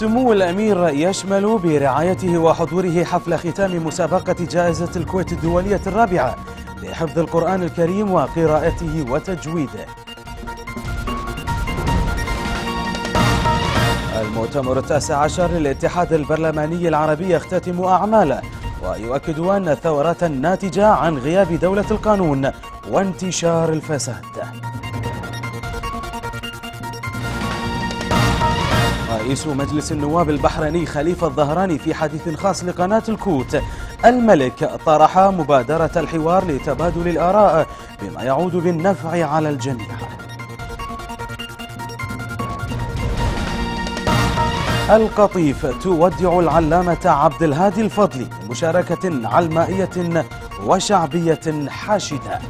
سمو الأمير يشمل برعايته وحضوره حفل ختام مسابقة جائزة الكويت الدولية الرابعة لحفظ القرآن الكريم وقراءته وتجويده. المؤتمر التاسع عشر للاتحاد البرلماني العربي يختتم أعماله ويؤكد أن الثورات الناتجة عن غياب دولة القانون وانتشار الفساد. رئيس مجلس النواب البحريني خليفة الظهراني في حديث خاص لقناة الكوت الملك طرح مبادرة الحوار لتبادل الآراء بما يعود بالنفع على الجميع. القطيف تودع العلامة عبد الهادي الفضلي مشاركة علمائية وشعبية حاشدة.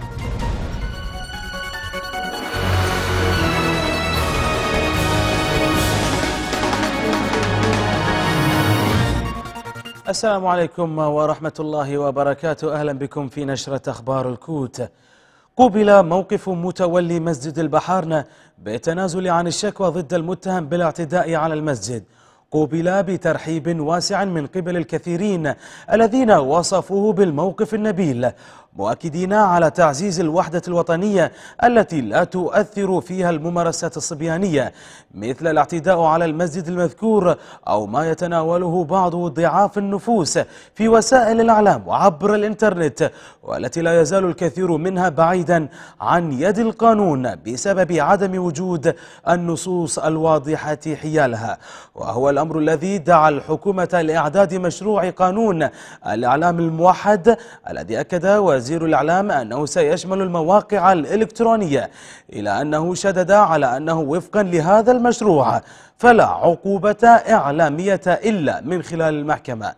السلام عليكم ورحمة الله وبركاته. أهلا بكم في نشرة أخبار الكوت قوبل موقف متولي مسجد البحارنة بالتنازل عن الشكوى ضد المتهم بالاعتداء على المسجد قوبل بترحيب واسع من قبل الكثيرين الذين وصفوه بالموقف النبيل. مؤكدين على تعزيز الوحدة الوطنية التي لا تؤثر فيها الممارسات الصبيانية مثل الاعتداء على المسجد المذكور أو ما يتناوله بعض ضعاف النفوس في وسائل الإعلام وعبر الإنترنت والتي لا يزال الكثير منها بعيدا عن يد القانون بسبب عدم وجود النصوص الواضحة حيالها. وهو الأمر الذي دعا الحكومة لإعداد مشروع قانون الإعلام الموحد الذي أكد وزير الإعلام أنه سيشمل المواقع الإلكترونية إلى أنه شدد على أنه وفقا لهذا المشروع فلا عقوبة إعلامية إلا من خلال المحكمة.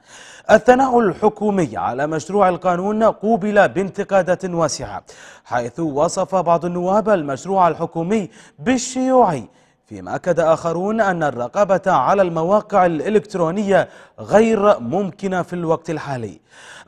الثناء الحكومي على مشروع القانون قوبل بانتقادات واسعة حيث وصف بعض النواب المشروع الحكومي بالشيوعي فيما أكد آخرون أن الرقابة على المواقع الإلكترونية غير ممكنة في الوقت الحالي.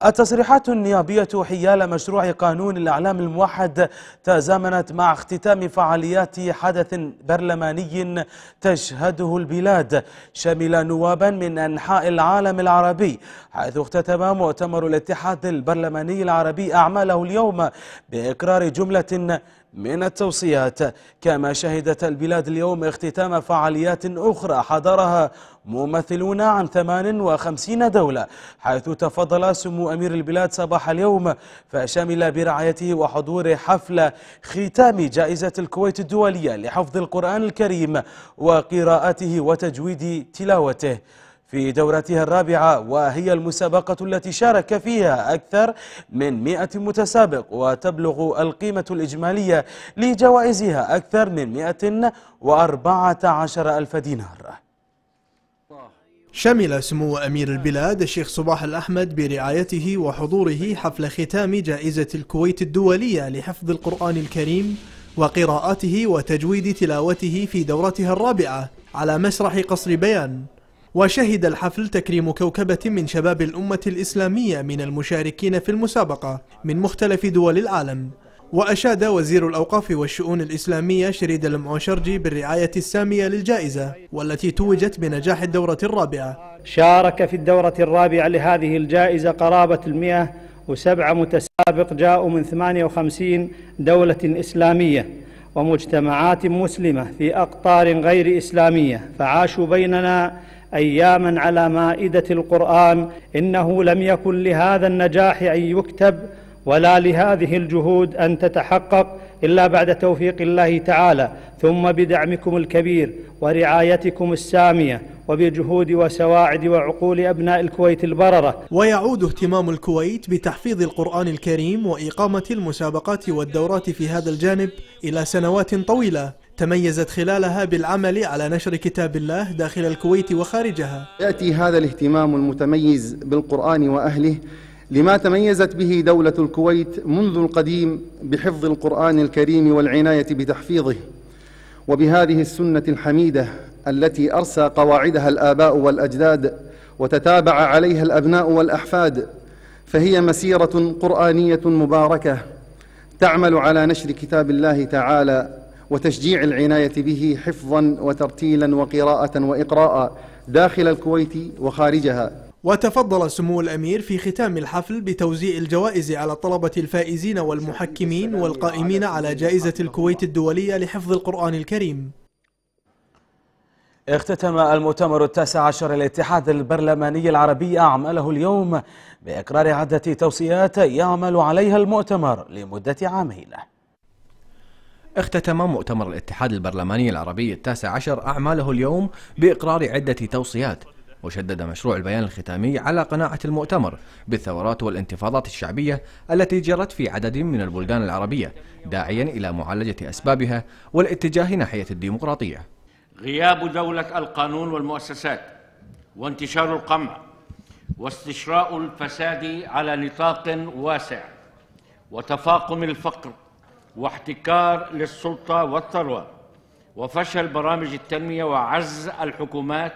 التصريحات النيابية حيال مشروع قانون الإعلام الموحد تزامنت مع اختتام فعاليات حدث برلماني تشهده البلاد شمل نوابا من أنحاء العالم العربي حيث اختتم مؤتمر الاتحاد البرلماني العربي أعماله اليوم بإقرار جملة من التوصيات كما شهدت البلاد اليوم اختتام فعاليات أخرى حضرها ممثلون عن 58 دولة حيث تفضل سمو أمير البلاد صباح اليوم فشمل برعايته وحضور حفل ختام جائزة الكويت الدولية لحفظ القرآن الكريم وقراءته وتجويد تلاوته. في دورتها الرابعة وهي المسابقة التي شارك فيها أكثر من 100 متسابق وتبلغ القيمة الإجمالية لجوائزها أكثر من 114 ألف دينار. شمل سمو أمير البلاد الشيخ صباح الأحمد برعايته وحضوره حفل ختام جائزة الكويت الدولية لحفظ القرآن الكريم وقراءته وتجويد تلاوته في دورتها الرابعة على مسرح قصر بيان. وشهد الحفل تكريم كوكبة من شباب الأمة الإسلامية من المشاركين في المسابقة من مختلف دول العالم. وأشاد وزير الأوقاف والشؤون الإسلامية شريد المعوشرجي بالرعاية السامية للجائزة والتي توجت بنجاح الدورة الرابعة. شارك في الدورة الرابعة لهذه الجائزة قرابة المئة وسبعة متسابق جاءوا من 58 دولة إسلامية ومجتمعات مسلمة في أقطار غير إسلامية. فعاشوا بيننا أياما على مائدة القرآن إنه لم يكن لهذا النجاح أن يكتب ولا لهذه الجهود أن تتحقق إلا بعد توفيق الله تعالى. ثم بدعمكم الكبير ورعايتكم السامية وبجهود وسواعد وعقول أبناء الكويت البررة. ويعود اهتمام الكويت بتحفيظ القرآن الكريم وإقامة المسابقات والدورات في هذا الجانب إلى سنوات طويلة. تميزت خلالها بالعمل على نشر كتاب الله داخل الكويت وخارجها. يأتي هذا الاهتمام المتميز بالقرآن وأهله لما تميزت به دولة الكويت منذ القديم بحفظ القرآن الكريم والعناية بتحفيظه. وبهذه السنة الحميدة التي أرسى قواعدها الآباء والأجداد وتتابع عليها الأبناء والأحفاد فهي مسيرة قرآنية مباركة تعمل على نشر كتاب الله تعالى وتشجيع العناية به حفظا وترتيلا وقراءة وإقراء داخل الكويت وخارجها. وتفضل سمو الأمير في ختام الحفل بتوزيع الجوائز على الطلبة الفائزين والمحكمين والقائمين على جائزة الكويت الدولية لحفظ القرآن الكريم. اختتم المؤتمر التاسع عشر الاتحاد البرلماني العربي أعماله اليوم بإقرار عدة توصيات يعمل عليها المؤتمر لمدة عامين. اختتم مؤتمر الاتحاد البرلماني العربي التاسع عشر أعماله اليوم بإقرار عدة توصيات وشدد مشروع البيان الختامي على قناعة المؤتمر بالثورات والانتفاضات الشعبية التي جرت في عدد من البلدان العربية داعيا إلى معالجة أسبابها والاتجاه ناحية الديمقراطية. غياب دولة القانون والمؤسسات وانتشار القمع واستشراء الفساد على نطاق واسع وتفاقم الفقر واحتكار للسلطة والثروة. وفشل برامج التنمية وعز الحكومات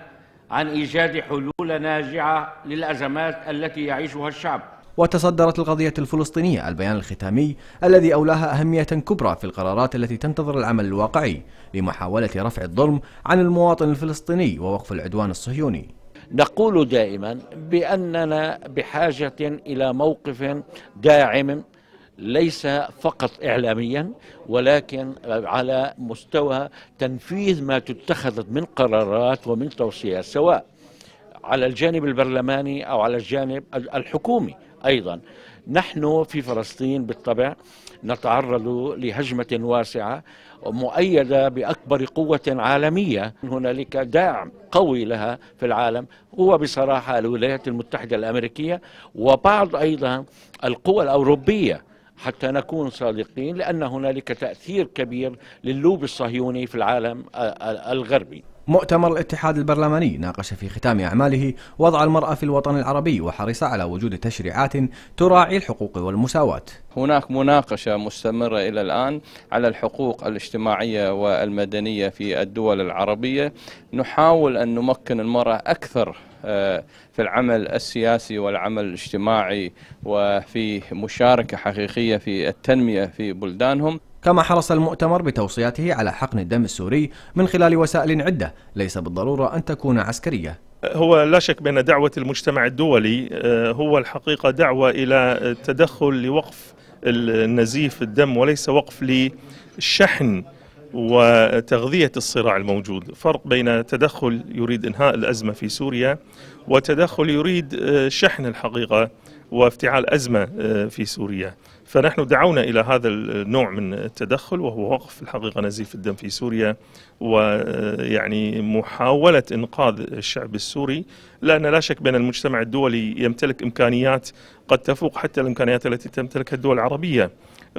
عن إيجاد حلول ناجعة للأزمات التي يعيشها الشعب. وتصدرت القضية الفلسطينية البيان الختامي الذي أولاها أهمية كبرى في القرارات التي تنتظر العمل الواقعي لمحاولة رفع الظلم عن المواطن الفلسطيني ووقف العدوان الصهيوني. نقول دائما بأننا بحاجة إلى موقف داعم ليس فقط إعلاميا ولكن على مستوى تنفيذ ما تتخذت من قرارات ومن توصيات سواء على الجانب البرلماني أو على الجانب الحكومي أيضا. نحن في فلسطين بالطبع نتعرض لهجمة واسعة مؤيدة بأكبر قوة عالمية. هنالك داعم قوي لها في العالم هو بصراحة الولايات المتحدة الأمريكية وبعض أيضا القوى الأوروبية. حتى نكون صادقين لأن هنالك تأثير كبير للوب الصهيوني في العالم الغربي. مؤتمر الاتحاد البرلماني ناقش في ختام أعماله وضع المرأة في الوطن العربي وحرص على وجود تشريعات تراعي الحقوق والمساواة. هناك مناقشة مستمرة إلى الآن على الحقوق الاجتماعية والمدنية في الدول العربية. نحاول أن نمكن المرأة أكثر في العمل السياسي والعمل الاجتماعي وفي مشاركة حقيقية في التنمية في بلدانهم. كما حرص المؤتمر بتوصياته على حقن الدم السوري من خلال وسائل عدة ليس بالضرورة أن تكون عسكرية. هو لا شك بأن دعوة المجتمع الدولي آه، هو الحقيقة دعوة إلى التدخل لوقف النزيف الدم وليس وقف للشحن وتغذية الصراع الموجود. فرق بين تدخل يريد إنهاء الأزمة في سوريا وتدخل يريد آه، شحن الحقيقة وافتعال أزمة آه، في سوريا. فنحن دعونا إلى هذا النوع من التدخل وهو وقف الحقيقة نزيف الدم في سوريا. ويعني محاولة إنقاذ الشعب السوري. لأن لا شك بأن المجتمع الدولي يمتلك إمكانيات قد تفوق حتى الإمكانيات التي تمتلكها الدول العربية.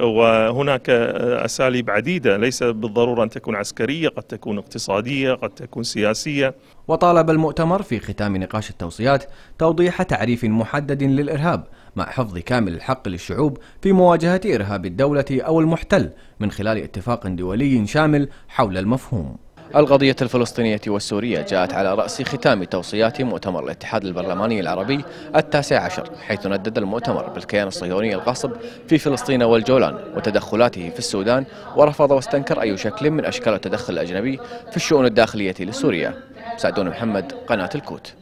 وهناك أساليب عديدة. ليس بالضرورة أن تكون عسكرية قد تكون اقتصادية قد تكون سياسية. وطالب المؤتمر في ختام نقاش التوصيات توضيح تعريف محدد للإرهاب مع حفظ كامل الحق للشعوب في مواجهة إرهاب الدولة أو المحتل من خلال اتفاق دولي شامل حول المفهوم. القضية الفلسطينية والسورية جاءت على رأس ختام توصيات مؤتمر الاتحاد البرلماني العربي التاسع عشر حيث ندد المؤتمر بالكيان الصهيوني الغاصب في فلسطين والجولان وتدخلاته في السودان ورفض واستنكر أي شكل من أشكال التدخل الأجنبي في الشؤون الداخلية لسوريا. سعدون محمد قناة الكوت.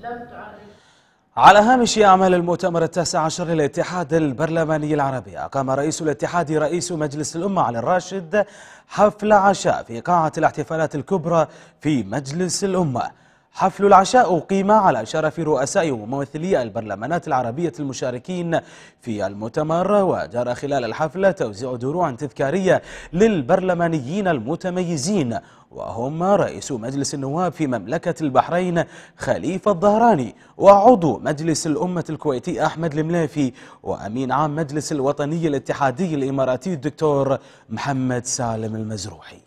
على هامش أعمال المؤتمر التاسع عشر للاتحاد البرلماني العربي أقام رئيس الاتحاد رئيس مجلس الأمة علي الراشد حفل عشاء في قاعة الاحتفالات الكبرى في مجلس الأمة. حفل العشاء أقيم على شرف رؤساء وممثلي البرلمانات العربية المشاركين في المؤتمر وجرى خلال الحفل توزيع دروع تذكارية للبرلمانيين المتميزين وهم رئيس مجلس النواب في مملكة البحرين خليفة الظهراني وعضو مجلس الأمة الكويتي أحمد الملافي وأمين عام مجلس الوطني الاتحادي الإماراتي الدكتور محمد سالم المزروحي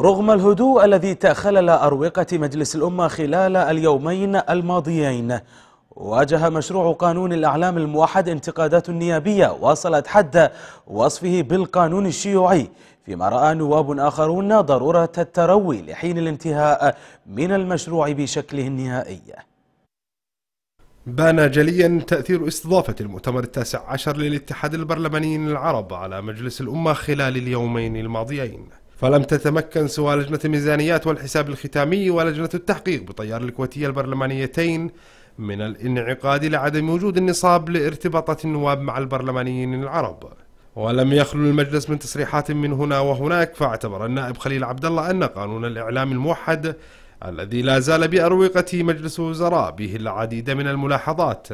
رغم الهدوء الذي تخلل أروقة مجلس الأمة خلال اليومين الماضيين واجه مشروع قانون الأعلام الموحد انتقادات نيابية وصلت حد وصفه بالقانون الشيوعي فيما رأى نواب آخرون ضرورة التروي لحين الانتهاء من المشروع بشكله النهائي. بان جليا تأثير استضافة المؤتمر التاسع عشر للاتحاد البرلماني العرب على مجلس الأمة خلال اليومين الماضيين. فلم تتمكن سوى لجنة الميزانيات والحساب الختامي ولجنة التحقيق بطيار الكويتية البرلمانيتين من الانعقاد لعدم وجود النصاب لارتباطات النواب مع البرلمانيين العرب. ولم يخلو المجلس من تصريحات من هنا وهناك فاعتبر النائب خليل عبد الله أن قانون الإعلام الموحد الذي لا زال بأروقة مجلس وزراء به العديد من الملاحظات.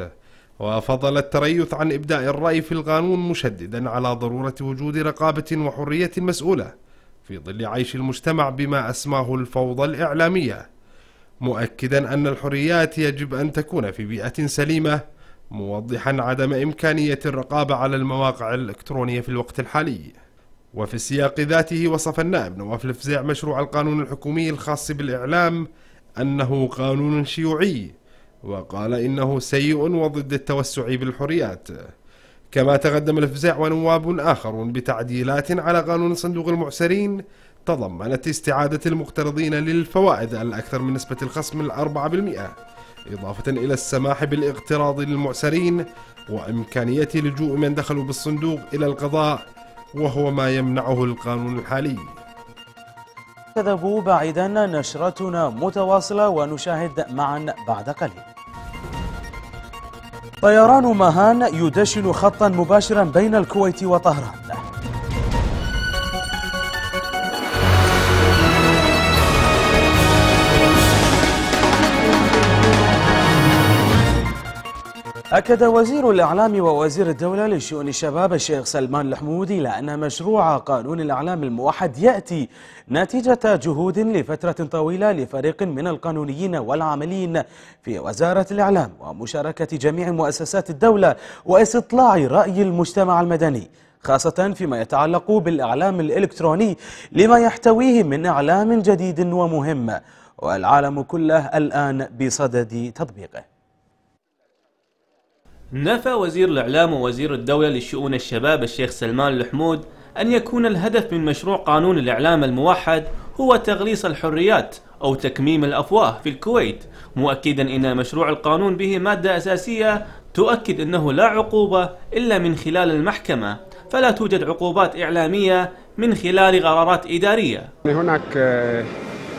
وفضل التريث عن إبداء الرأي في القانون مشددا على ضرورة وجود رقابة وحرية مسؤولة في ظل عيش المجتمع بما أسماه الفوضى الإعلامية. مؤكدا أن الحريات يجب أن تكون في بيئة سليمة موضحا عدم إمكانية الرقابة على المواقع الإلكترونية في الوقت الحالي. وفي السياق ذاته وصف النائب نواف الفزاع مشروع القانون الحكومي الخاص بالإعلام أنه قانون شيوعي وقال إنه سيء وضد التوسع بالحريات. كما تقدم الفزاع ونواب آخرون بتعديلات على قانون صندوق المعسرين تضمنت استعادة المقترضين للفوائد الأكثر من نسبة الخصم الأربعة بالمئة إضافة إلى السماح بالاقتراض للمعسرين وإمكانية لجوء من دخلوا بالصندوق إلى القضاء وهو ما يمنعه القانون الحالي. كذبوا بعيدا نشرتنا متواصلة ونشاهد معا بعد قليل. طيران ماهان يدشن خطا مباشرا بين الكويت وطهران. أكد وزير الإعلام ووزير الدولة لشؤون الشباب الشيخ سلمان الحمودي إلى أن مشروع قانون الإعلام الموحد يأتي نتيجة جهود لفترة طويلة لفريق من القانونيين والعاملين في وزارة الإعلام ومشاركة جميع مؤسسات الدولة واستطلاع رأي المجتمع المدني خاصة فيما يتعلق بالإعلام الإلكتروني لما يحتويه من إعلام جديد ومهم والعالم كله الآن بصدد تطبيقه. نفى وزير الإعلام ووزير الدولة لشؤون الشباب الشيخ سلمان الحمود أن يكون الهدف من مشروع قانون الإعلام الموحد هو تغليص الحريات أو تكميم الأفواه في الكويت مؤكدا أن مشروع القانون به مادة أساسية تؤكد أنه لا عقوبة إلا من خلال المحكمة فلا توجد عقوبات إعلامية من خلال قرارات إدارية. هناك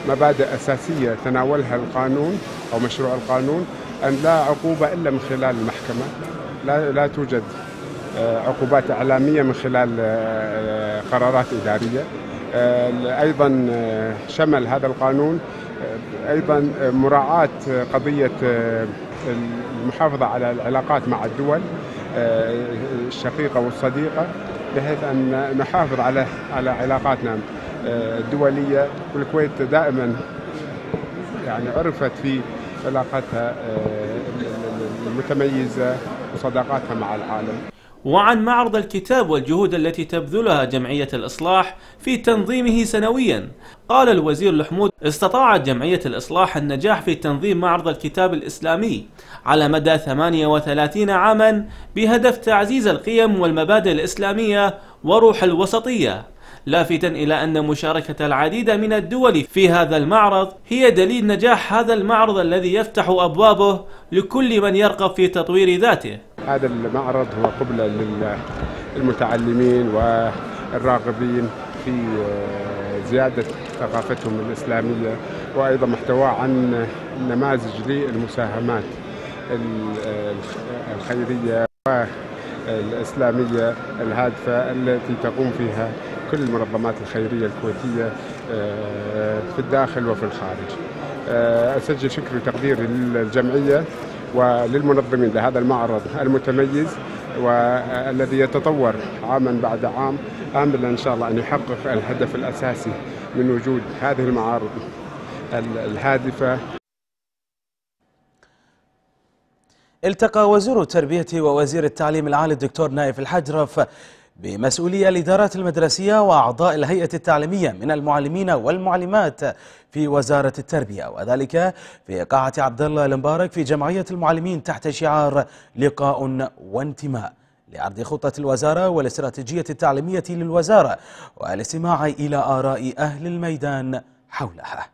مبادئ أساسية تناولها القانون أو مشروع القانون أن لا عقوبة إلا من خلال المحكمة. لا, لا توجد عقوبات إعلامية من خلال قرارات إدارية. أيضا شمل هذا القانون أيضا مراعاة قضية المحافظة على العلاقات مع الدول الشقيقة والصديقة بحيث أن نحافظ على على علاقاتنا الدولية. والكويت دائما يعني عرفت في علاقتها المتميزة وصداقاتها مع العالم. وعن معرض الكتاب والجهود التي تبذلها جمعية الإصلاح في تنظيمه سنويا. قال الوزير الحمود استطاعت جمعية الإصلاح النجاح في تنظيم معرض الكتاب الإسلامي على مدى 38 عاما بهدف تعزيز القيم والمبادئ الإسلامية وروح الوسطية. لافتا إلى أن مشاركة العديد من الدول في هذا المعرض هي دليل نجاح هذا المعرض الذي يفتح أبوابه لكل من يرغب في تطوير ذاته. هذا المعرض هو قبلة للمتعلمين والراغبين في زيادة ثقافتهم الإسلامية وأيضا محتوى عن نماذج للمساهمات الخيرية والإسلامية الهادفة التي تقوم فيها كل المنظمات الخيرية الكويتية في الداخل وفي الخارج. أسجل شكري وتقديري للجمعية وللمنظمين لهذا المعرض المتميز والذي يتطور عاما بعد عام آملا إن شاء الله أن يحقق الهدف الأساسي من وجود هذه المعارض الهادفة. التقى وزير التربية ووزير التعليم العالي الدكتور نايف الحجرف بمسؤولية الإدارات المدرسية وأعضاء الهيئة التعليمية من المعلمين والمعلمات في وزارة التربية وذلك في قاعة عبد الله المبارك في جمعية المعلمين تحت شعار لقاء وانتماء. لعرض خطة الوزارة والاستراتيجية التعليمية للوزارة والاستماع إلى آراء أهل الميدان حولها.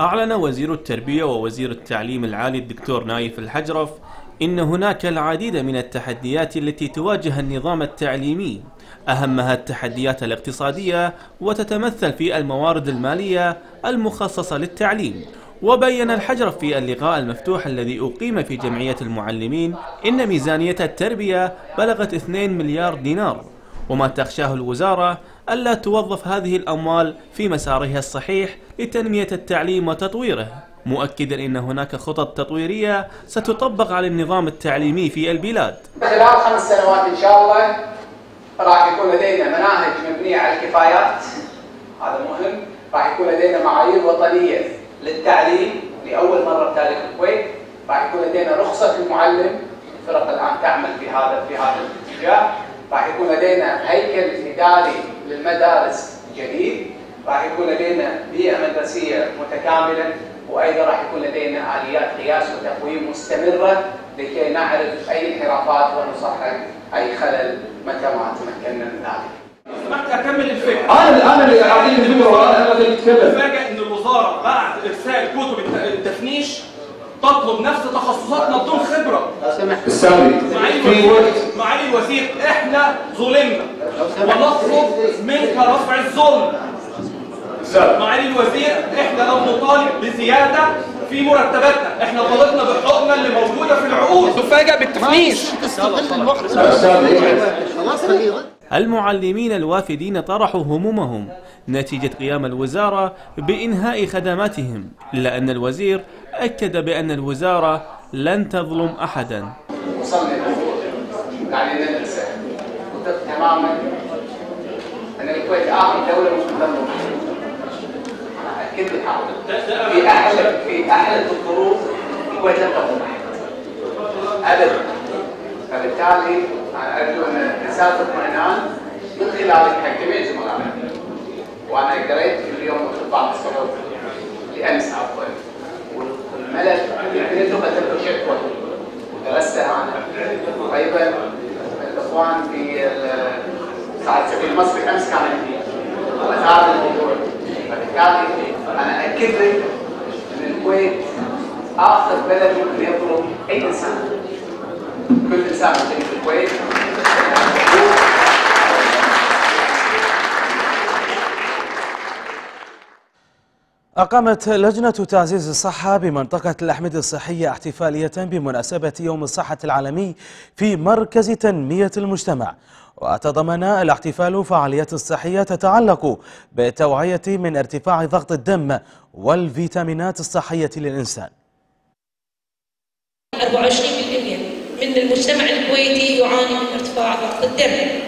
أعلن وزير التربية ووزير التعليم العالي الدكتور نايف الحجرف إن هناك العديد من التحديات التي تواجه النظام التعليمي. أهمها التحديات الاقتصادية وتتمثل في الموارد المالية المخصصة للتعليم. وبين الحجرف في اللقاء المفتوح الذي أقيم في جمعية المعلمين إن ميزانية التربية بلغت 2 مليار دينار. وما تخشاه الوزارة ألا توظف هذه الأموال في مسارها الصحيح لتنمية التعليم وتطويره. مؤكدا أن هناك خطط تطويرية ستطبق على النظام التعليمي في البلاد. خلال خمس سنوات إن شاء الله راح يكون لدينا مناهج مبنية على الكفايات. هذا مهم. راح يكون لدينا معايير وطنية للتعليم لأول مرة بتاريخ الكويت. راح يكون لدينا رخصة المعلم. الفرق الآن تعمل في هذا في هذا الاتجاه. راح يكون لدينا هيكل إداري للمدارس جديد راح يكون لدينا بيئة مدرسية متكاملة وأيضا راح يكون لدينا آليات قياس وتقويم مستمرة لكي نعرف أي انحرافات ونصحح أي خلل متى ما تمكنا من ذلك. سمحت أكمل الفكرة. أنا أنا اللي قاعدين ندور وراء أنا اللي أتكلم. فاجئ ان الوزاره بعد إرسال كتب الت- التفنيش تطلب نفس تخصصاتنا بدون خبرة. السامي معالي في الوزير وقت. معالي الوزير إحنا ظلمنا. ونطلب منك رفع الظلم. معالي الوزير إحنا لو نطالب بزيادة في مرتباتنا إحنا طالبنا بحقوقنا اللي موجودة في العقود. تفاجئ بالتفنيش. المعلمين الوافدين طرحوا همومهم نتيجة قيام الوزارة بإنهاء خدماتهم إلا أن الوزير أكد بأن الوزارة لن تظلم أحدا. تماما ان الكويت. اخر دوله مش لك هذا في أحلى في أحلى الظروف لن تظلم احد أبدا. فبالتالي أنا أرجو أن رساله اطمئنان من خلالك حق جميع زملائنا وأنا قريت اليوم بعض الصحف لامس عفوا والملف أنتم قدمتوا شكوى. ودرستها أنا. وأيضا الإخوان في ال- ساعة السفير المصري امس كان عندي وثار الموضوع. فبالتالي أنا اكد لك ان الكويت اخر بلد ممكن يظلم اي انسان كل انسان ممكن في الكويت أقامت لجنة تعزيز الصحة بمنطقة الأحمد الصحية احتفالية بمناسبة يوم الصحة العالمي في مركز تنمية المجتمع وتضمن الاحتفال فعاليات صحية تتعلق بالتوعية من ارتفاع ضغط الدم والفيتامينات الصحية للإنسان 24% من المجتمع الكويتي يعاني من ارتفاع ضغط الدم.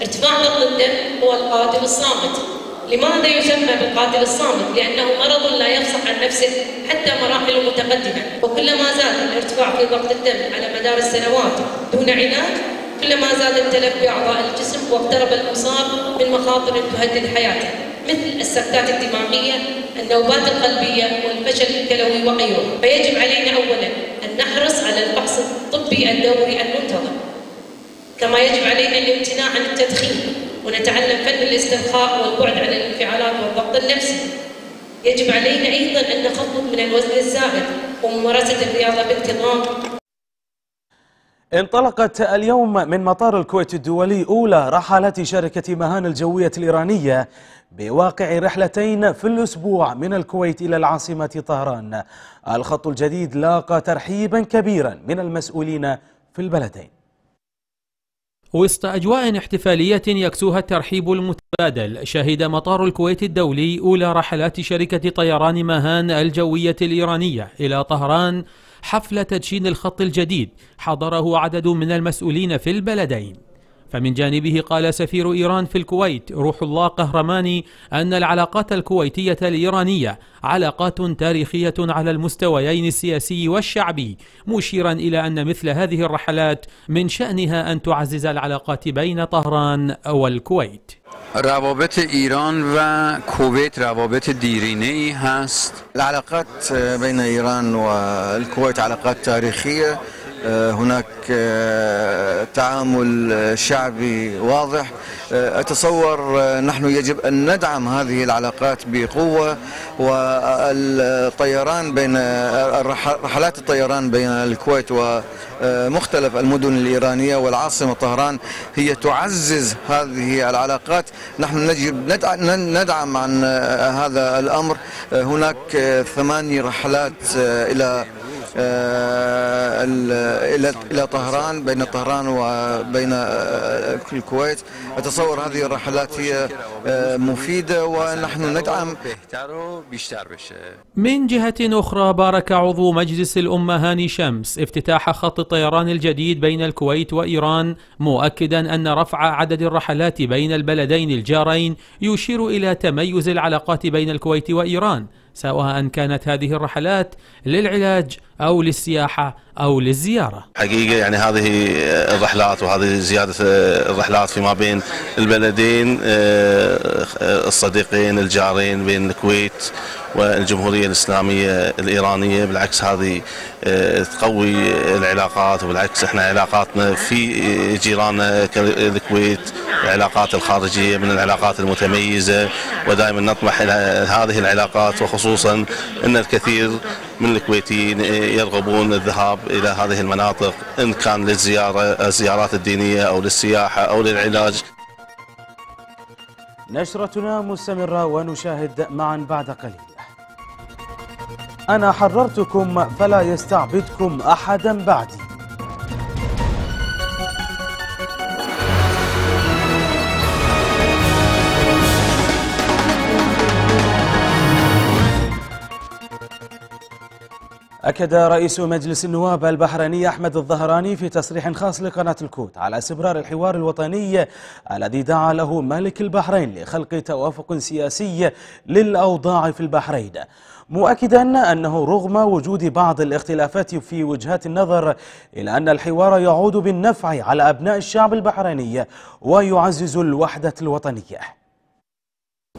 ارتفاع ضغط الدم هو القاتل الصامت. لماذا يسمى بالقاتل الصامت؟ لأنه مرض لا يفصح عن نفسه حتى مراحل متقدمة، وكلما زاد الارتفاع في ضغط الدم على مدار السنوات دون علاج، كلما زاد التلف بأعضاء الجسم واقترب المصاب من مخاطر تهدد حياته، مثل السكتات الدماغية، النوبات القلبية والفشل الكلوي وغيره، فيجب علينا أولا أن نحرص على الفحص الطبي الدوري المنتظم. كما يجب علينا الامتناع عن التدخين ونتعلم فن الاسترخاء والبعد عن الانفعالات والضغط النفسي. يجب علينا أيضا أن نخفض من الوزن الزائد وممارسة الرياضة بانتظام. انطلقت اليوم من مطار الكويت الدولي أولى رحلات شركة مهان الجوية الإيرانية بواقع رحلتين في الأسبوع من الكويت إلى العاصمة طهران. الخط الجديد لاقى ترحيبا كبيرا من المسؤولين في البلدين. وسط أجواء احتفالية يكسوها الترحيب المتبادل شهد مطار الكويت الدولي أولى رحلات شركة طيران مهان الجوية الإيرانية إلى طهران حفل تدشين الخط الجديد حضره عدد من المسؤولين في البلدين. فمن جانبه قال سفير إيران في الكويت روح الله قهرماني أن العلاقات الكويتية الإيرانية علاقات تاريخية على المستويين السياسي والشعبي مشيرا إلى أن مثل هذه الرحلات من شأنها أن تعزز العلاقات بين طهران والكويت. روابط ایران و کویت روابط دیرینه ای هست. العلاقات بين إيران والكويت علاقات تاريخية هناك تعامل شعبي واضح. أتصور نحن يجب أن ندعم هذه العلاقات بقوة والطيران بين رحلات الطيران بين الكويت ومختلف المدن الإيرانية والعاصمة طهران هي تعزز هذه العلاقات. نحن نجب ندعم عن هذا الأمر. هناك ثماني رحلات إلى آه، إلى إلى طهران بين طهران وبين آه، الكويت. أتصور هذه الرحلات هي آه، مفيدة ونحن ندعم. من جهة أخرى بارك عضو مجلس الأمة هاني شمس افتتاح خط الطيران الجديد بين الكويت وإيران مؤكدا أن رفع عدد الرحلات بين البلدين الجارين يشير إلى تميز العلاقات بين الكويت وإيران سواء كانت هذه الرحلات للعلاج أو للسياحة أو للزيارة. حقيقة يعني هذه الرحلات وهذه زيادة الرحلات فيما بين البلدين آه، الصديقين الجارين بين الكويت والجمهورية الإسلامية الإيرانية. بالعكس هذه آه، تقوي العلاقات وبالعكس إحنا علاقاتنا في جيراننا كالكويت العلاقات الخارجية من العلاقات المتميزة. ودائما نطمح إلى هذه العلاقات وخصوصا أن الكثير من الكويتيين يرغبون الذهاب إلى هذه المناطق إن كان للزيارة الزيارات الدينية أو للسياحة أو للعلاج. نشرتنا مستمرة ونشاهد معا بعد قليل. أنا حررتكم فلا يستعبدكم أحدا بعدي. أكد رئيس مجلس النواب البحريني أحمد الظهراني في تصريح خاص لقناة الكوت على استمرار الحوار الوطني الذي دعا له ملك البحرين لخلق توافق سياسي للأوضاع في البحرين. مؤكدا أنه رغم وجود بعض الاختلافات في وجهات النظر إلا أن الحوار يعود بالنفع على أبناء الشعب البحريني ويعزز الوحدة الوطنية.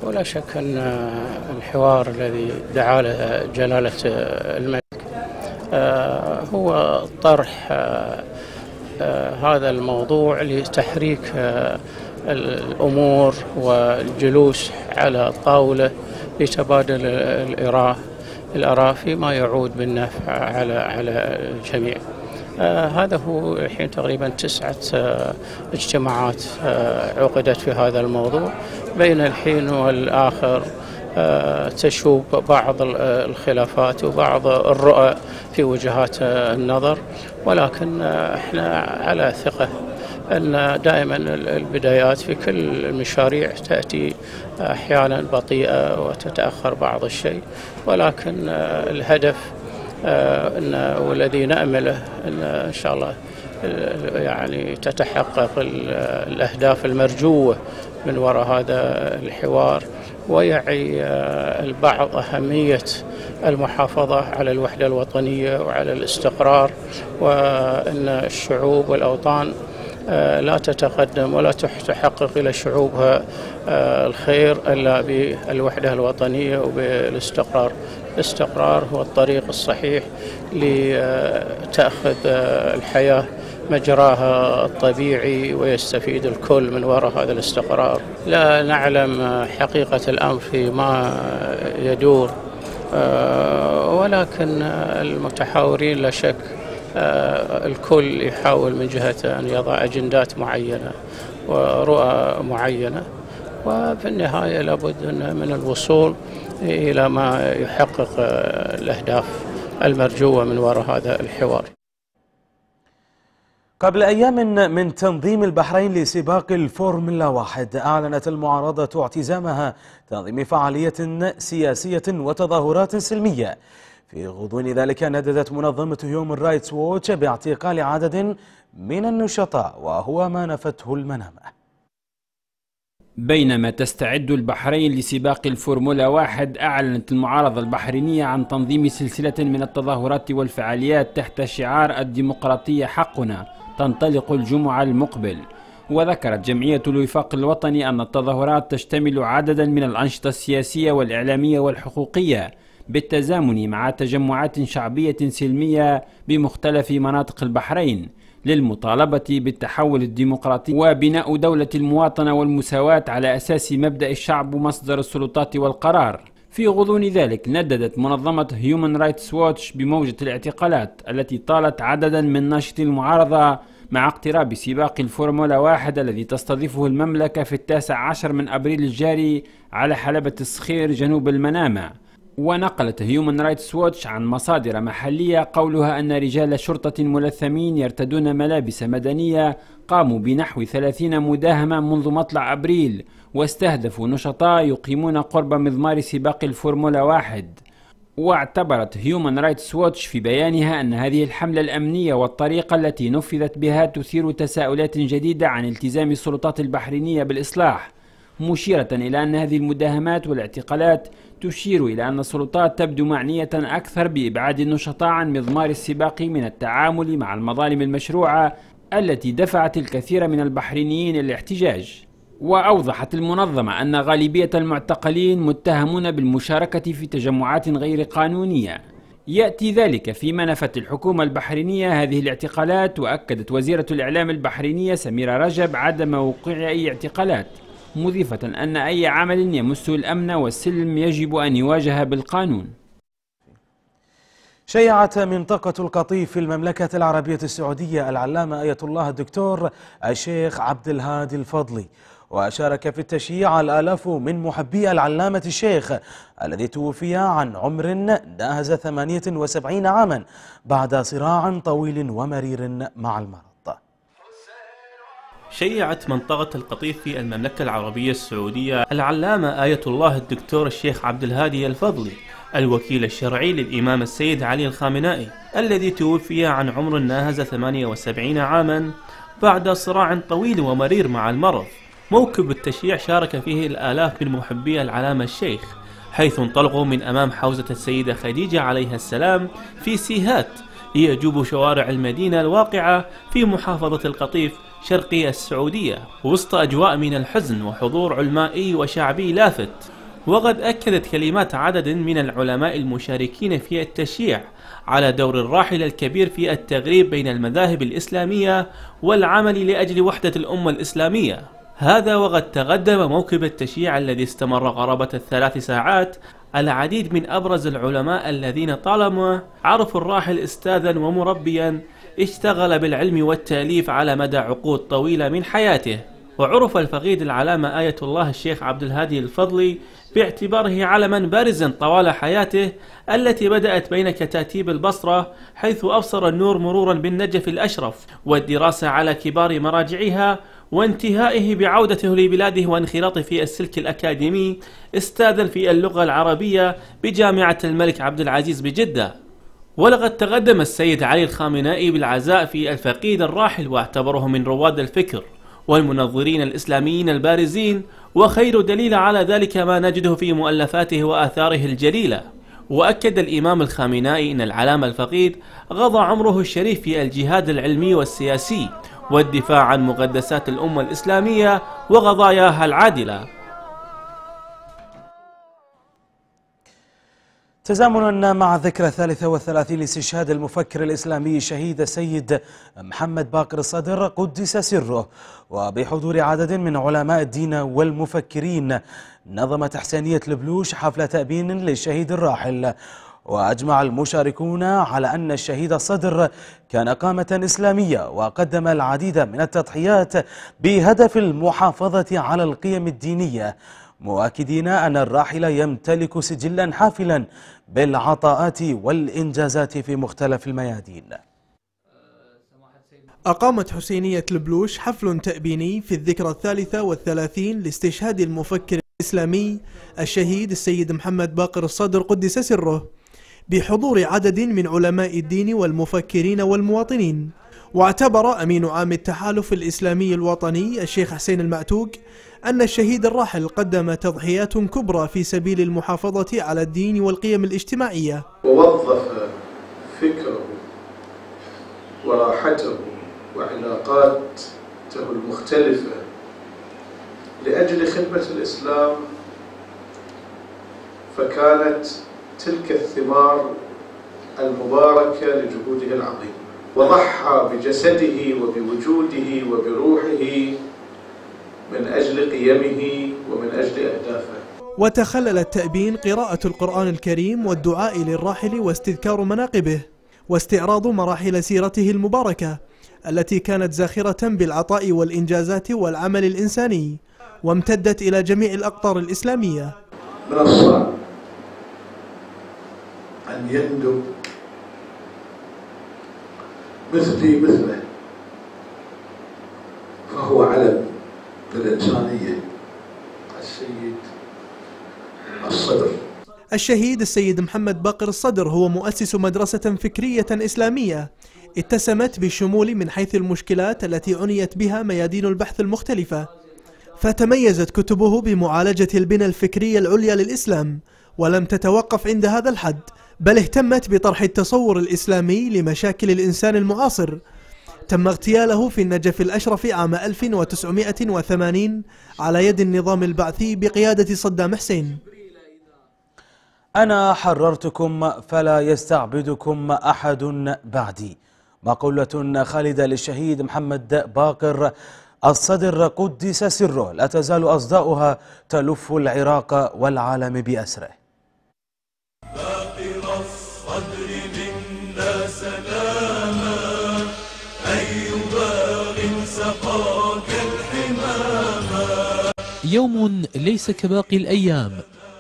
ولا شك أن الحوار الذي دعا له جلالة الملك هو طرح آه، آه، هذا الموضوع لتحريك الأمور والجلوس على طاولة لتبادل الإراء الآراء فيما يعود بالنفع على على الجميع. آه هذا هو الحين تقريبا تسعة آه اجتماعات آه عقدت في هذا الموضوع بين الحين والآخر آه تشوب بعض الخلافات وبعض الرؤى في وجهات النظر ولكن آه إحنا على ثقة أن دائما البدايات في كل المشاريع تأتي أحيانا بطيئة وتتأخر بعض الشيء ولكن الهدف أن والذي نأمله أن إن شاء الله يعني تتحقق الأهداف المرجوة من وراء هذا الحوار. ويعي البعض أهمية المحافظة على الوحدة الوطنية وعلى الاستقرار وأن الشعوب والأوطان لا تتقدم ولا تحقق إلى شعوبها الخير إلا بالوحدة الوطنية وبالاستقرار. الاستقرار هو الطريق الصحيح لتأخذ الحياة مجراها الطبيعي ويستفيد الكل من وراء هذا الاستقرار. لا نعلم حقيقة الأمر فيما يدور ولكن المتحاورين لا شك الكل يحاول من جهته أن يضع أجندات معينة ورؤى معينة وفي النهاية لابد من الوصول إلى ما يحقق الأهداف المرجوة من وراء هذا الحوار. قبل أيام من تنظيم البحرين لسباق الفورمولا واحد أعلنت المعارضة اعتزامها تنظيم فعالية سياسية وتظاهرات سلمية. في غضون ذلك نددت منظمة هيومن رايتس ووتش باعتقال عدد من النشطاء وهو ما نفته المنامة. بينما تستعد البحرين لسباق الفورمولا واحد أعلنت المعارضة البحرينية عن تنظيم سلسلة من التظاهرات والفعاليات تحت شعار الديمقراطية حقنا. تنطلق الجمعة المقبل. وذكرت جمعية الوفاق الوطني أن التظاهرات تشتمل عددا من الأنشطة السياسية والإعلامية والحقوقية بالتزامن مع تجمعات شعبية سلمية بمختلف مناطق البحرين للمطالبة بالتحول الديمقراطي وبناء دولة المواطنة والمساواة على أساس مبدأ الشعب مصدر السلطات والقرار. في غضون ذلك نددت منظمة هيومن رايتس ووتش بموجة الاعتقالات التي طالت عددا من ناشطي المعارضة مع اقتراب سباق الفورمولا واحد الذي تستضيفه المملكة في التاسع عشر من أبريل الجاري على حلبة الصخير جنوب المنامة. ونقلت هيومن رايتس ووتش عن مصادر محلية قولها أن رجال شرطة ملثمين يرتدون ملابس مدنية قاموا بنحو 30 مداهمة منذ مطلع أبريل واستهدفوا نشطاء يقيمون قرب مضمار سباق الفورمولا واحد. واعتبرت هيومن رايتس ووتش في بيانها أن هذه الحملة الأمنية والطريقة التي نفذت بها تثير تساؤلات جديدة عن التزام السلطات البحرينية بالإصلاح مشيرة إلى أن هذه المداهمات والاعتقالات تشير إلى أن السلطات تبدو معنية أكثر بإبعاد النشطاء عن مضمار السباق من التعامل مع المظالم المشروعة التي دفعت الكثير من البحرينيين للاحتجاج. وأوضحت المنظمة أن غالبية المعتقلين متهمون بالمشاركة في تجمعات غير قانونية. يأتي ذلك فيما نفت الحكومة البحرينية. هذه الاعتقالات وأكدت وزيرة الإعلام البحرينية سميرة رجب عدم وقوع أي اعتقالات مضيفة أن أي عمل يمس الأمن والسلم يجب أن يواجه بالقانون. شيعت منطقة القطيف في المملكة العربية السعودية العلامة آية الله الدكتور الشيخ عبد الهادي الفضلي. وشارك في التشييع الآلاف من محبي العلامة الشيخ الذي توفي عن عمر ناهز 78 عاما بعد صراع طويل ومرير مع المرض. شيعت منطقة القطيف في المملكة العربية السعودية العلامة آية الله الدكتور الشيخ عبد الهادي الفضلي الوكيل الشرعي للإمام السيد علي الخامنائي الذي توفي عن عمر ناهز 78 عاما بعد صراع طويل ومرير مع المرض. موكب التشييع شارك فيه الآلاف من محبي العلامة الشيخ حيث انطلقوا من أمام حوزة السيدة خديجة عليها السلام في سيهات يجوب شوارع المدينة الواقعة في محافظة القطيف شرقي السعودية وسط أجواء من الحزن وحضور علمائي وشعبي لافت. وقد أكدت كلمات عدد من العلماء المشاركين في التشييع على دور الراحل الكبير في التغريب بين المذاهب الإسلامية والعمل لأجل وحدة الأمة الإسلامية. هذا وقد تقدم موكب التشييع الذي استمر قرابة الثلاث ساعات العديد من أبرز العلماء الذين طالما عرفوا الراحل استاذا ومربيا اشتغل بالعلم والتأليف على مدى عقود طويلة من حياته. وعرف الفقيد العلامة آية الله الشيخ عبد الهادي الفضلي باعتباره علما بارزا طوال حياته التي بدأت بين كتاتيب البصرة حيث أبصر النور مرورا بالنجف الأشرف والدراسة على كبار مراجعها وانتهائه بعودته لبلاده وانخراطه في السلك الأكاديمي استاذا في اللغة العربية بجامعة الملك عبد العزيز بجدة. ولقد تقدم السيد علي الخامنائي بالعزاء في الفقيد الراحل واعتبره من رواد الفكر والمنظرين الإسلاميين البارزين وخير دليل على ذلك ما نجده في مؤلفاته وآثاره الجليلة. وأكد الإمام الخامنائي أن العلامة الفقيد غضى عمره الشريف في الجهاد العلمي والسياسي والدفاع عن مقدسات الأمة الإسلامية وقضاياها العادلة. تزامنا مع الثالثة والثلاثين لاستشهاد المفكر الإسلامي الشهيد السيد محمد باقر الصدر قدس سره. وبحضور عدد من علماء الدين والمفكرين نظمت حسينية البلوش حفلة تأبين للشهيد الراحل. وأجمع المشاركون على أن الشهيد الصدر كان قامة إسلامية وقدم العديد من التضحيات بهدف المحافظة على القيم الدينية مؤكدين أن الراحل يمتلك سجلا حافلا بالعطاءات والإنجازات في مختلف الميادين. أقامت حسينية البلوش حفل تأبيني في الذكرى الثالثة والثلاثين لاستشهاد المفكر الإسلامي الشهيد السيد محمد باقر الصدر قدس سره. بحضور عدد من علماء الدين والمفكرين والمواطنين. واعتبر أمين عام التحالف الإسلامي الوطني الشيخ حسين المعتوق أن الشهيد الراحل قدم تضحيات كبرى في سبيل المحافظة على الدين والقيم الاجتماعية. ووظف فكره وراحته وعلاقاته المختلفة لأجل خدمة الإسلام فكانت تلك الثمار المباركة لجهوده العظيمة وضحى بجسده وبوجوده وبروحه من أجل قيمه ومن أجل أهدافه. وتخلل التأبين قراءة القرآن الكريم والدعاء للراحل واستذكار مناقبه واستعراض مراحل سيرته المباركة التي كانت زاخرة بالعطاء والإنجازات والعمل الإنساني وامتدت إلى جميع الأقطار الإسلامية. من الصعب أن يندب مثلي مثله فهو علم للإنسانية السيد الصدر. الشهيد السيد محمد باقر الصدر هو مؤسس مدرسة فكرية إسلامية. اتسمت بالشمول من حيث المشكلات التي عنيت بها ميادين البحث المختلفة. فتميزت كتبه بمعالجة البنى الفكرية العليا للإسلام ولم تتوقف عند هذا الحد. بل اهتمت بطرح التصور الإسلامي لمشاكل الإنسان المعاصر. تم اغتياله في النجف الأشرف عام 1980 على يد النظام البعثي بقيادة صدام حسين. أنا حررتكم فلا يستعبدكم أحد بعدي. مقولة خالدة للشهيد محمد باقر الصدر قدس سره لا تزال أصداؤها تلف العراق والعالم بأسره. يوم ليس كباقي الأيام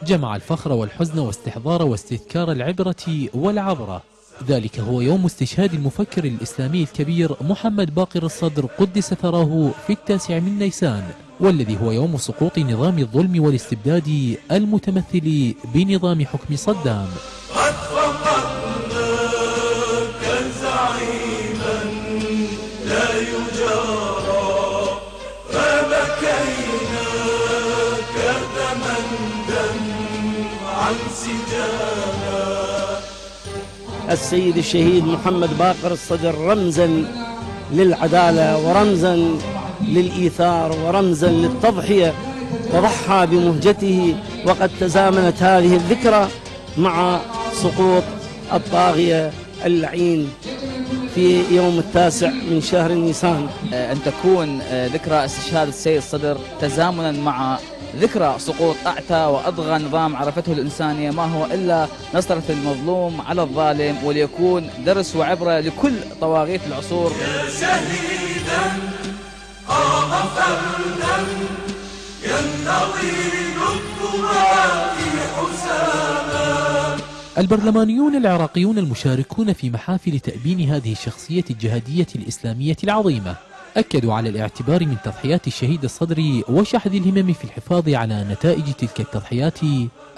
جمع الفخر والحزن واستحضار واستذكار العبرة والعبرة. ذلك هو يوم استشهاد المفكر الإسلامي الكبير محمد باقر الصدر قدس ثراه في التاسع من نيسان والذي هو يوم سقوط نظام الظلم والاستبداد المتمثل بنظام حكم صدام. السيد الشهيد محمد باقر الصدر رمزا للعدالة ورمزا للإيثار ورمزا للتضحية وضحى بمهجته وقد تزامنت هذه الذكرى مع سقوط الطاغية اللعين في يوم التاسع من شهر نيسان. أن تكون ذكرى استشهاد السيد الصدر تزامنا مع ذكرى سقوط أعتى وأضغى نظام عرفته الإنسانية. ما هو إلا نصرة المظلوم على الظالم وليكون درس وعبرة لكل طواغيت العصور. شهيدا قام فردا حساما البرلمانيون العراقيون المشاركون في محافل تأبين هذه الشخصية الجهادية الإسلامية العظيمة. أكدوا على الاعتبار من تضحيات الشهيد الصدري وشحذ الهمم في الحفاظ على نتائج تلك التضحيات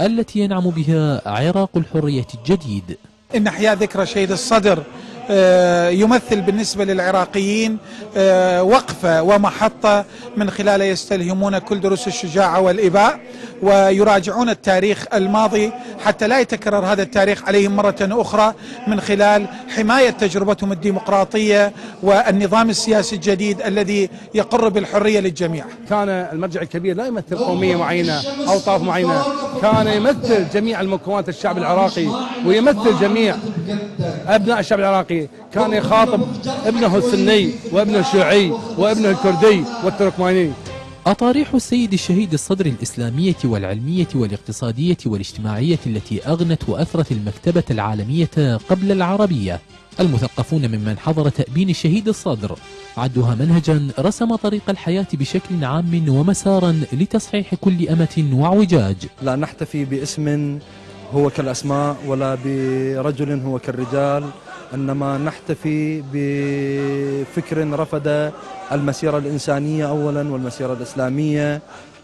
التي ينعم بها عراق الحرية الجديد. إن إحياء ذكرى شهيد الصدر يمثل بالنسبة للعراقيين آه، وقفة ومحطة من خلالها يستلهمون كل دروس الشجاعة والإباء ويراجعون التاريخ الماضي حتى لا يتكرر هذا التاريخ عليهم مرة أخرى من خلال حماية تجربتهم الديمقراطية والنظام السياسي الجديد الذي يقر بالحرية للجميع. كان المرجع الكبير لا يمثل قومية معينة أو طائفة معينة كان يمثل جميع المكونات الشعب العراقي ويمثل جميع أبناء الشعب العراقي. كان يخاطب ابنه السني وابنه الشيوعي وابنه الكردي والتركماني. أطاريح السيد الشهيد الصدر الإسلامية والعلمية والاقتصادية والاجتماعية التي أغنت وأثرت المكتبة العالمية قبل العربية. المثقفون ممن حضر تأبين الشهيد الصدر عدوها منهجا رسم طريق الحياة بشكل عام ومسارا لتصحيح كل أمة وعوجاج لا نحتفي باسم هو كالأسماء ولا برجل هو كالرجال. إنما نحتفي بفكر رفض المسيرة الإنسانية أولا والمسيرة الإسلامية.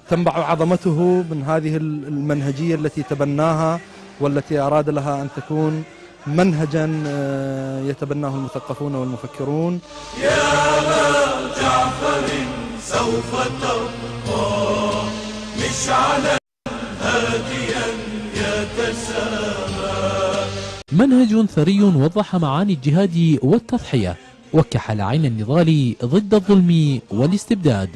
تنبع عظمته من هذه المنهجية التي تبناها والتي أراد لها أن تكون منهجا آه، يتبناه المثقفون والمفكرون. يا آل جعفر سوف تبقى مشعلا هاديا منهج ثري وضح معاني الجهاد والتضحية وكحل عين النضال ضد الظلم والاستبداد.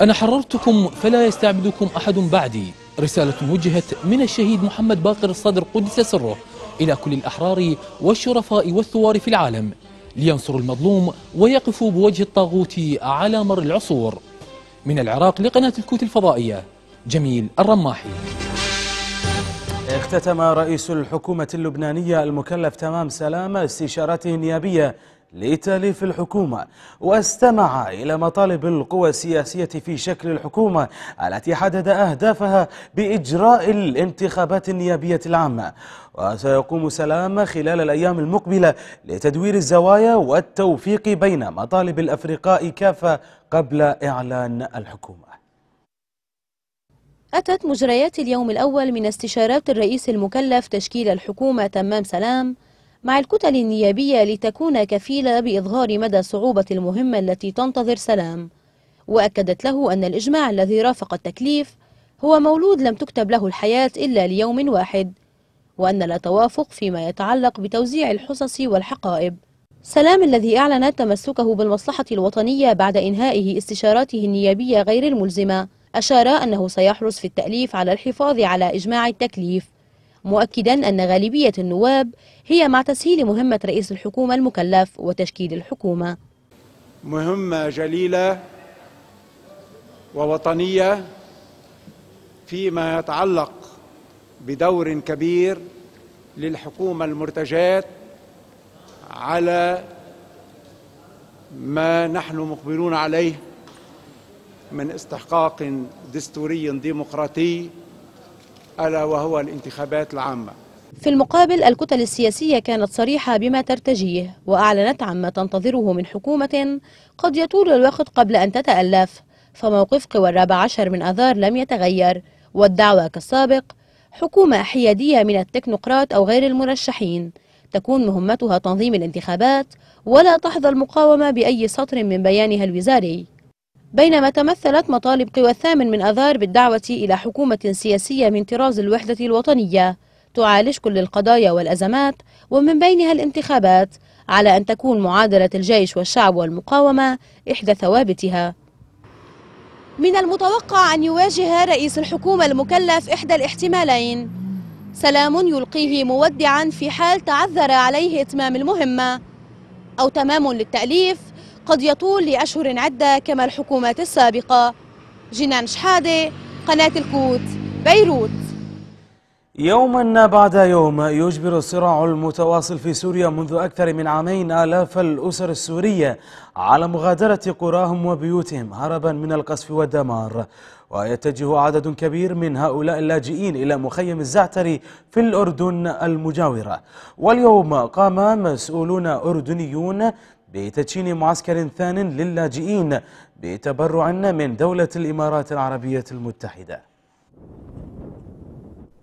أنا حررتكم فلا يستعبدكم أحد بعدي رسالة وجهت من الشهيد محمد باقر الصدر قدس سره إلى كل الأحرار والشرفاء والثوار في العالم لينصروا المظلوم ويقفوا بوجه الطاغوت على مر العصور. من العراق لقناة الكوت الفضائية جميل الرماحي. اختتم رئيس الحكومة اللبنانية المكلف تمام سلامة استشاراته النيابية لتأليف الحكومة واستمع إلى مطالب القوى السياسية في شكل الحكومة التي حدد أهدافها بإجراء الانتخابات النيابية العامة. وسيقوم سلام خلال الأيام المقبلة لتدوير الزوايا والتوفيق بين مطالب الأفرقاء كافة قبل إعلان الحكومة. أتت مجريات اليوم الأول من استشارات الرئيس المكلف تشكيل الحكومة تمام سلام مع الكتل النيابية لتكون كفيلة بإظهار مدى صعوبة المهمة التي تنتظر سلام. وأكدت له أن الإجماع الذي رافق التكليف هو مولود لم تكتب له الحياة إلا ليوم واحد وأن لا توافق فيما يتعلق بتوزيع الحصص والحقائب. سلام الذي أعلن تمسكه بالمصلحة الوطنية بعد إنهائه استشاراته النيابية غير الملزمة. أشار أنه سيحرص في التأليف على الحفاظ على إجماع التكليف مؤكدا أن غالبية النواب هي مع تسهيل مهمة رئيس الحكومة المكلف وتشكيل الحكومة. مهمة جليلة ووطنية فيما يتعلق بدور كبير للحكومة المرتجاة على ما نحن مقبلون عليه من استحقاق دستوري ديمقراطي ألا وهو الانتخابات العامة. في المقابل الكتل السياسية كانت صريحة بما ترتجيه وأعلنت عما تنتظره من حكومة قد يطول الوقت قبل أن تتألف فموقف قوى الرابع عشر من أذار لم يتغير. والدعوة كالسابق حكومة حيادية من التكنوقراط أو غير المرشحين. تكون مهمتها تنظيم الانتخابات ولا تحظى المقاومة بأي سطر من بيانها الوزاري. بينما تمثلت مطالب قوى الثامن من أذار بالدعوة إلى حكومة سياسية من طراز الوحدة الوطنية. تعالج كل القضايا والأزمات ومن بينها الانتخابات على أن تكون معادلة الجيش والشعب والمقاومة إحدى ثوابتها. من المتوقع أن يواجه رئيس الحكومة المكلف إحدى الاحتمالين. سلام يلقيه مودعا في حال تعذر عليه إتمام المهمة أو تمام للتأليف قد يطول لأشهر عدة كما الحكومات السابقة. جنان شحادة قناة الكوت بيروت. يوما بعد يوم يجبر الصراع المتواصل في سوريا منذ أكثر من عامين آلاف الأسر السورية على مغادرة قراهم وبيوتهم هربا من القصف والدمار. ويتجه عدد كبير من هؤلاء اللاجئين إلى مخيم الزعتري في الأردن المجاورة. واليوم قام مسؤولون أردنيون بتدشين معسكر ثان للاجئين بتبرع من دولة الإمارات العربية المتحدة.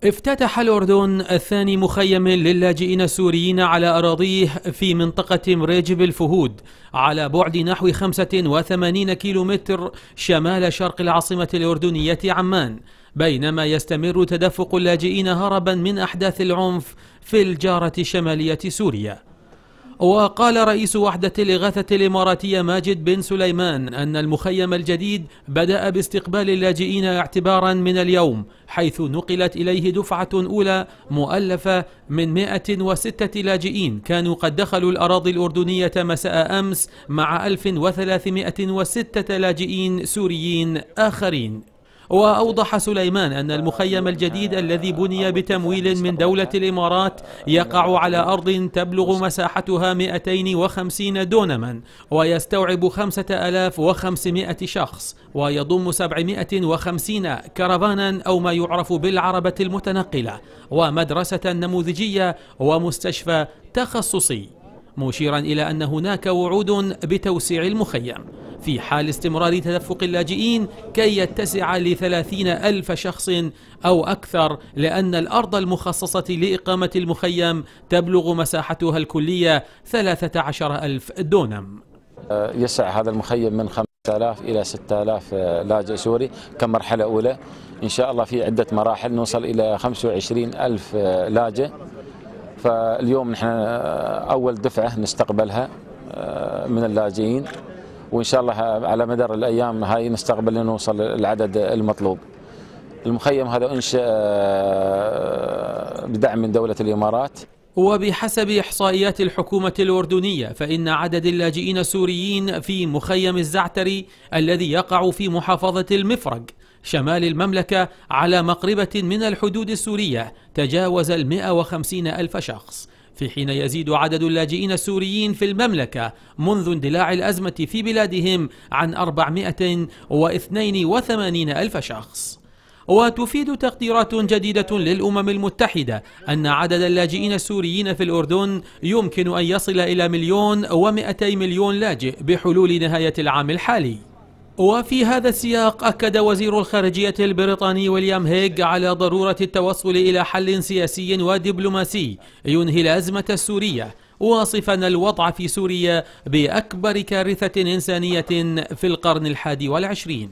افتتح الأردن الثاني مخيم للاجئين السوريين على أراضيه في منطقة مريج بالفهود على بعد نحو 85 كيلومتر شمال شرق العاصمة الأردنية عمان بينما يستمر تدفق اللاجئين هربا من أحداث العنف في الجارة شمالية سوريا. وقال رئيس وحدة الإغاثة الإماراتية ماجد بن سليمان أن المخيم الجديد بدأ باستقبال اللاجئين اعتبارا من اليوم حيث نقلت إليه دفعة أولى مؤلفة من 106 لاجئين كانوا قد دخلوا الأراضي الأردنية مساء أمس مع 1306 لاجئين سوريين آخرين. وأوضح سليمان أن المخيم الجديد الذي بني بتمويل من دولة الإمارات يقع على أرض تبلغ مساحتها 250 دونما ويستوعب 5500 شخص ويضم 750 كرفانا أو ما يعرف بالعربة المتنقلة ومدرسة نموذجية ومستشفى تخصصي. مشيرا إلى أن هناك وعود بتوسيع المخيم في حال استمرار تدفق اللاجئين كي يتسع لثلاثين ألف شخص أو أكثر لأن الأرض المخصصة لإقامة المخيم تبلغ مساحتها الكلية ثلاثة عشر ألف دونم. يسع هذا المخيم من 5000 إلى 6000 لاجئ سوري كمرحلة أولى. إن شاء الله في عدة مراحل نوصل إلى 25 ألف لاجئ. فاليوم نحن أول دفعة نستقبلها من اللاجئين وإن شاء الله على مدار الأيام هاي نستقبل لنوصل العدد المطلوب. المخيم هذا أنشأ بدعم من دولة الإمارات. وبحسب إحصائيات الحكومة الأردنية فإن عدد اللاجئين السوريين في مخيم الزعتري الذي يقع في محافظة المفرق شمال المملكة على مقربة من الحدود السورية تجاوز المئة وخمسين ألف شخص. في حين يزيد عدد اللاجئين السوريين في المملكة منذ اندلاع الأزمة في بلادهم عن 482 ألف شخص. وتفيد تقديرات جديدة للأمم المتحدة أن عدد اللاجئين السوريين في الأردن يمكن أن يصل إلى مليون ومئتي مليون لاجئ بحلول نهاية العام الحالي. وفي هذا السياق أكد وزير الخارجية البريطاني ويليام هيغ على ضرورة التوصل إلى حل سياسي ودبلوماسي ينهي الأزمة السورية واصفا الوضع في سوريا بأكبر كارثة إنسانية في القرن الحادي والعشرين.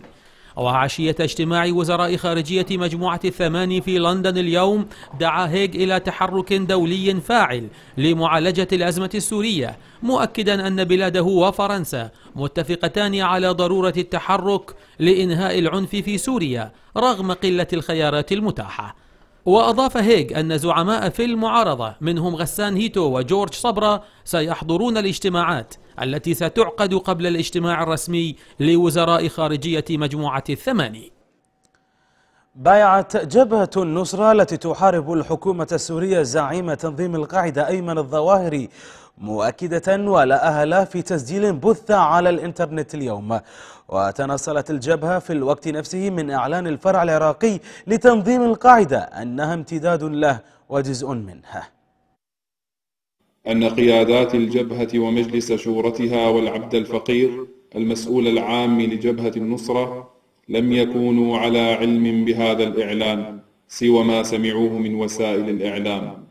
وعشية اجتماع وزراء خارجية مجموعة الثماني في لندن اليوم دعا هيغ إلى تحرك دولي فاعل لمعالجة الأزمة السورية مؤكدا أن بلاده وفرنسا متفقتان على ضرورة التحرك لإنهاء العنف في سوريا رغم قلة الخيارات المتاحة. وأضاف هيغ أن زعماء في المعارضة منهم غسان هيتو وجورج صبرا سيحضرون الاجتماعات التي ستعقد قبل الاجتماع الرسمي لوزراء خارجية مجموعة الثماني. بايعت جبهة النصرة التي تحارب الحكومة السورية زعيم تنظيم القاعدة أيمن الظواهري مؤكدة ولأهلا في تسجيل بث على الإنترنت اليوم. وتنصلت الجبهة في الوقت نفسه من إعلان الفرع العراقي لتنظيم القاعدة أنها امتداد له وجزء منها أن قيادات الجبهة ومجلس شورتها والعبد الفقير المسؤول العام لجبهة النصرة لم يكونوا على علم بهذا الإعلان سوى ما سمعوه من وسائل الإعلام.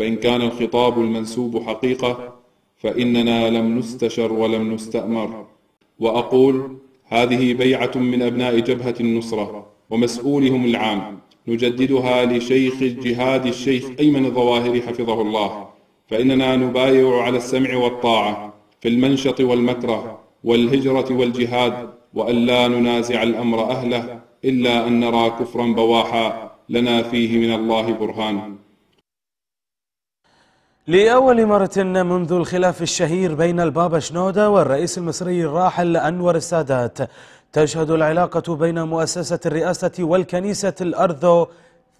فإن كان الخطاب المنسوب حقيقة فإننا لم نستشر ولم نستأمر. وأقول هذه بيعة من أبناء جبهة النصرة ومسؤولهم العام. نجددها لشيخ الجهاد الشيخ أيمن الظواهر حفظه الله. فإننا نبايع على السمع والطاعة في المنشط والمكره والهجرة والجهاد وألا ننازع الأمر أهله إلا أن نرى كفرا بواحا لنا فيه من الله برهان. لأول مرة منذ الخلاف الشهير بين البابا شنودة والرئيس المصري الراحل أنور السادات تشهد العلاقة بين مؤسسة الرئاسة والكنيسة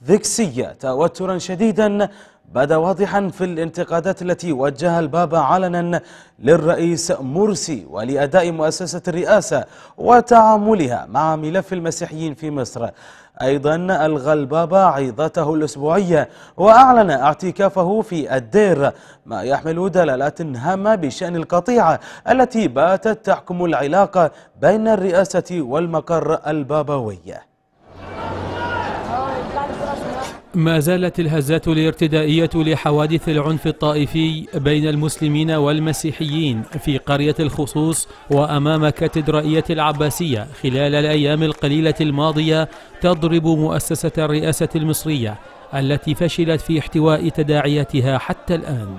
الأرثوذكسية توترا شديدا بدا واضحا في الانتقادات التي وجهها البابا علنا للرئيس مرسي ولأداء مؤسسة الرئاسة وتعاملها مع ملف المسيحيين في مصر. أيضا ألغى البابا عظته الأسبوعية وأعلن اعتكافه في الدير ما يحمل دلالات هامة بشأن القطيعة التي باتت تحكم العلاقة بين الرئاسة والمقر البابوي ما زالت الهزات الارتدائية لحوادث العنف الطائفي بين المسلمين والمسيحيين في قرية الخصوص وأمام كاتدرائية العباسية خلال الأيام القليلة الماضية تضرب مؤسسة الرئاسة المصرية التي فشلت في احتواء تداعياتها حتى الآن.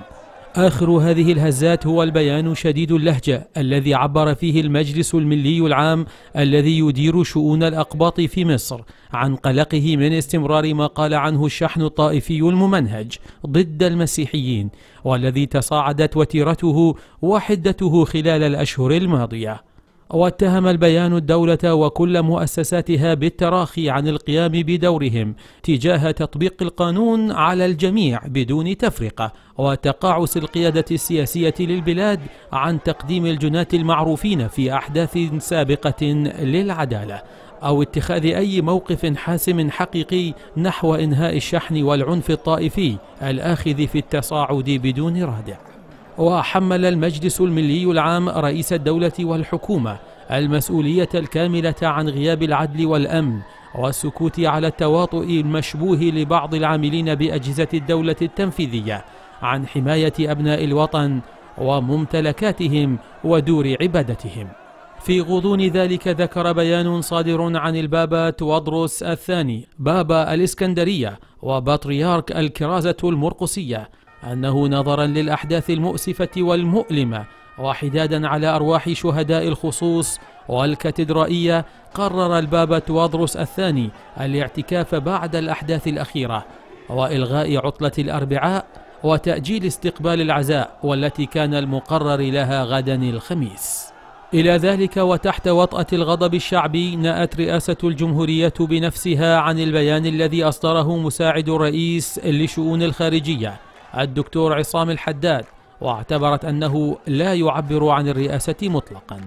آخر هذه الهزات هو البيان شديد اللهجة الذي عبر فيه المجلس الملي العام الذي يدير شؤون الأقباط في مصر عن قلقه من استمرار ما قال عنه الشحن الطائفي الممنهج ضد المسيحيين والذي تصاعدت وتيرته وحدته خلال الأشهر الماضية. واتهم البيان الدولة وكل مؤسساتها بالتراخي عن القيام بدورهم تجاه تطبيق القانون على الجميع بدون تفرقة وتقاعس القيادة السياسية للبلاد عن تقديم الجناة المعروفين في أحداث سابقة للعدالة أو اتخاذ أي موقف حاسم حقيقي نحو إنهاء الشحن والعنف الطائفي الآخذ في التصاعد بدون رادع. وحمل المجلس الملي العام رئيس الدولة والحكومة المسؤولية الكاملة عن غياب العدل والأمن والسكوت على التواطؤ المشبوه لبعض العاملين بأجهزة الدولة التنفيذية عن حماية أبناء الوطن وممتلكاتهم ودور عبادتهم. في غضون ذلك ذكر بيان صادر عن البابا توادروس الثاني بابا الإسكندرية وبطريرك الكرازة المرقسية أنه نظرا للأحداث المؤسفة والمؤلمة وحدادا على أرواح شهداء الخصوص والكاتدرائية قرر البابا توادروس الثاني الاعتكاف بعد الأحداث الأخيرة وإلغاء عطلة الأربعاء وتأجيل استقبال العزاء والتي كان المقرر لها غدا الخميس. إلى ذلك وتحت وطأة الغضب الشعبي نأت رئاسة الجمهورية بنفسها عن البيان الذي أصدره مساعد الرئيس لشؤون الخارجية الدكتور عصام الحداد واعتبرت أنه لا يعبر عن الرئاسة مطلقا.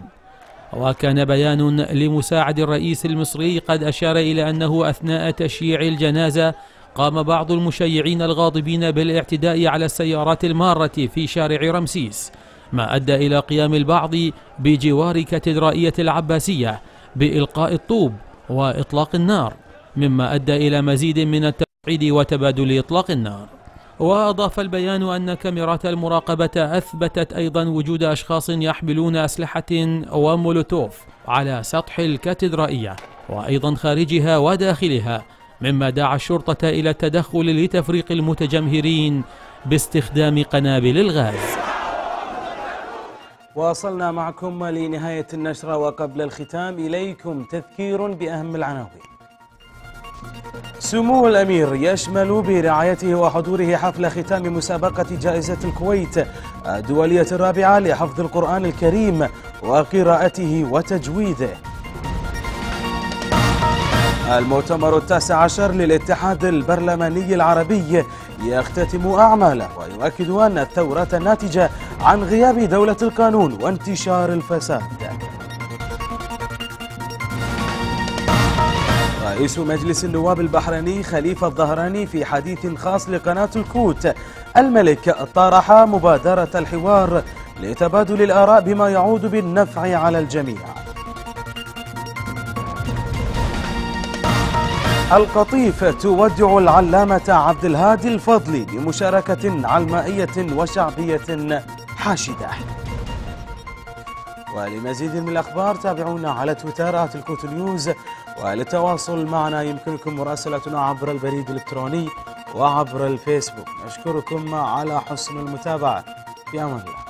وكان بيان لمساعد الرئيس المصري قد أشار إلى أنه أثناء تشييع الجنازة قام بعض المشيعين الغاضبين بالاعتداء على السيارات المارة في شارع رمسيس ما أدى إلى قيام البعض بجوار كاتدرائية العباسية بإلقاء الطوب وإطلاق النار مما أدى إلى مزيد من التبعيد وتبادل إطلاق النار. وأضاف البيان أن كاميرات المراقبة أثبتت أيضا وجود أشخاص يحملون أسلحة ومولوتوف على سطح الكاتدرائية وأيضا خارجها وداخلها مما دعا الشرطة إلى التدخل لتفريق المتجمهرين باستخدام قنابل الغاز. واصلنا معكم لنهاية النشرة وقبل الختام إليكم تذكير بأهم العناوين. سمو الأمير يشمل برعايته وحضوره حفل ختام مسابقة جائزة الكويت الدولية الرابعة لحفظ القرآن الكريم وقراءته وتجويده. المؤتمر التاسع عشر للاتحاد البرلماني العربي يختتم أعماله ويؤكد أن الثورة الناتجة عن غياب دولة القانون وانتشار الفساد. رئيس مجلس النواب البحريني خليفة الظهراني في حديث خاص لقناة الكوت. الملك طرح مبادرة الحوار لتبادل الآراء بما يعود بالنفع على الجميع. القطيف تودع العلامة عبد الهادي الفضلي بمشاركة علمائية وشعبية حاشدة. ولمزيد من الأخبار تابعونا على تويتر الكوت نيوز. وللتواصل معنا يمكنكم مراسلتنا عبر البريد الإلكتروني وعبر الفيسبوك. نشكركم على حسن المتابعة. في أمان الله.